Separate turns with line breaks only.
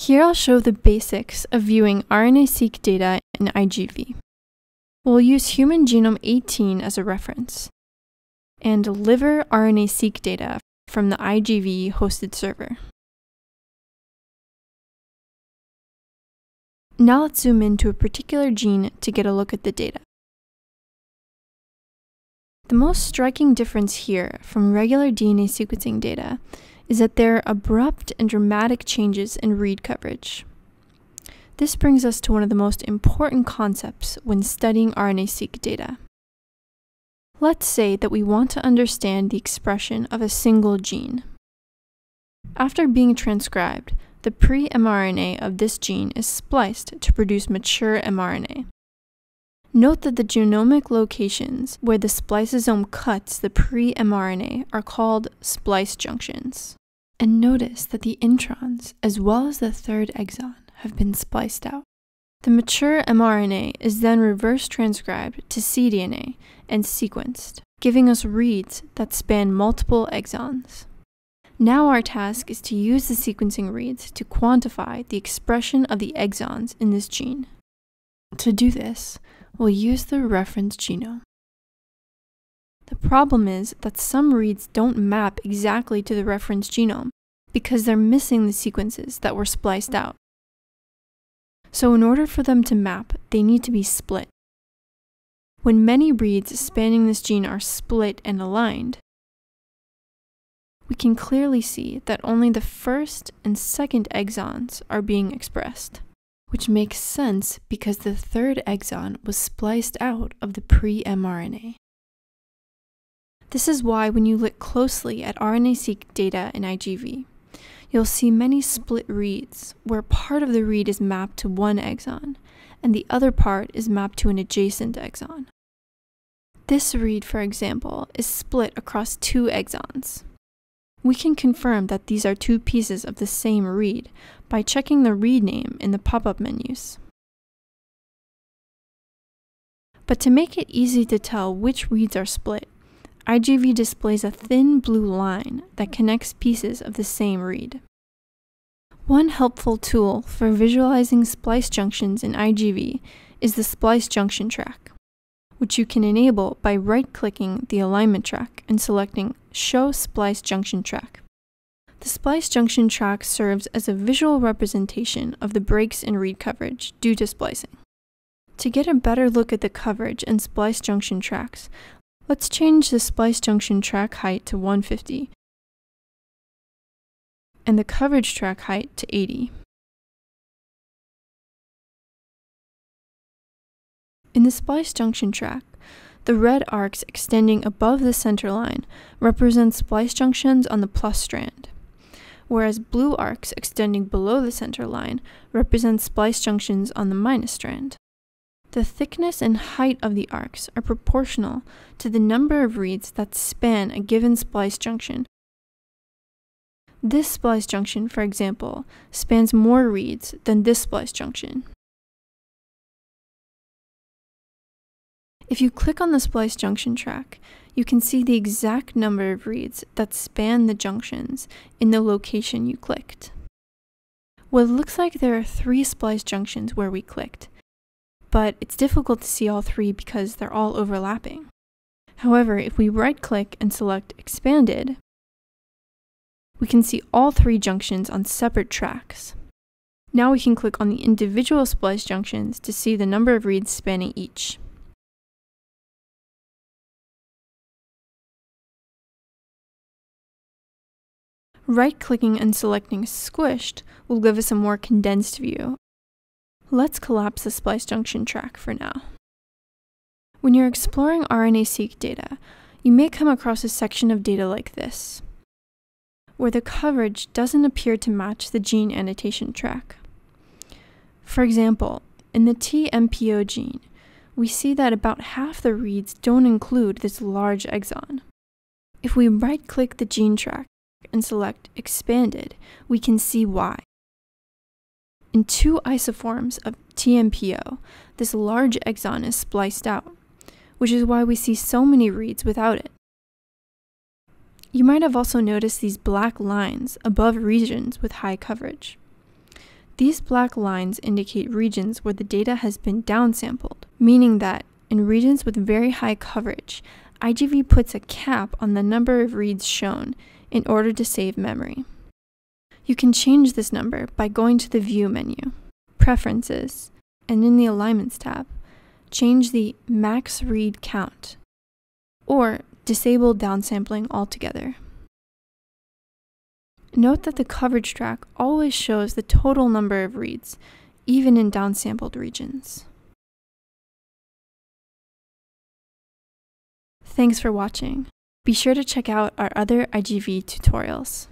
Here I'll show the basics of viewing RNA-seq data in IGV. We'll use human genome 18 as a reference, and liver RNA-seq data from the IGV hosted server. Now let's zoom into a particular gene to get a look at the data. The most striking difference here from regular DNA sequencing data is that there are abrupt and dramatic changes in read coverage. This brings us to one of the most important concepts when studying RNA-seq data. Let's say that we want to understand the expression of a single gene. After being transcribed, the pre-mRNA of this gene is spliced to produce mature mRNA. Note that the genomic locations where the spliceosome cuts the pre-mRNA are called splice junctions. And notice that the introns, as well as the third exon, have been spliced out. The mature mRNA is then reverse transcribed to cDNA and sequenced, giving us reads that span multiple exons. Now our task is to use the sequencing reads to quantify the expression of the exons in this gene. To do this, we'll use the reference genome. The problem is that some reads don't map exactly to the reference genome because they're missing the sequences that were spliced out. So in order for them to map, they need to be split. When many reads spanning this gene are split and aligned, we can clearly see that only the first and second exons are being expressed, which makes sense because the third exon was spliced out of the pre-mRNA. This is why when you look closely at RNA-seq data in IGV, you'll see many split reads where part of the read is mapped to one exon and the other part is mapped to an adjacent exon. This read, for example, is split across two exons. We can confirm that these are two pieces of the same read by checking the read name in the pop-up menus. But to make it easy to tell which reads are split, IGV displays a thin blue line that connects pieces of the same read. One helpful tool for visualizing splice junctions in IGV is the Splice Junction track, which you can enable by right-clicking the alignment track and selecting Show Splice Junction Track. The Splice Junction track serves as a visual representation of the breaks in read coverage due to splicing. To get a better look at the coverage and splice junction tracks, Let's change the splice junction track height to 150 and the coverage track height to 80. In the splice junction track, the red arcs extending above the center line represent splice junctions on the plus strand, whereas blue arcs extending below the center line represent splice junctions on the minus strand. The thickness and height of the arcs are proportional to the number of reads that span a given splice junction. This splice junction, for example, spans more reads than this splice junction. If you click on the splice junction track, you can see the exact number of reads that span the junctions in the location you clicked. Well, it looks like there are three splice junctions where we clicked, but it's difficult to see all three because they're all overlapping. However, if we right click and select Expanded, we can see all three junctions on separate tracks. Now we can click on the individual splice junctions to see the number of reads spanning each. Right-clicking and selecting Squished will give us a more condensed view Let's collapse the splice junction track for now. When you're exploring RNA-seq data, you may come across a section of data like this, where the coverage doesn't appear to match the gene annotation track. For example, in the TMPO gene, we see that about half the reads don't include this large exon. If we right-click the gene track and select Expanded, we can see why. In two isoforms of TMPO, this large exon is spliced out, which is why we see so many reads without it. You might have also noticed these black lines above regions with high coverage. These black lines indicate regions where the data has been downsampled, meaning that in regions with very high coverage, IGV puts a cap on the number of reads shown in order to save memory. You can change this number by going to the View menu, Preferences, and in the Alignments tab, change the Max Read Count, or disable downsampling altogether. Note that the coverage track always shows the total number of reads, even in downsampled regions. Thanks for watching. Be sure to check out our other IGV tutorials.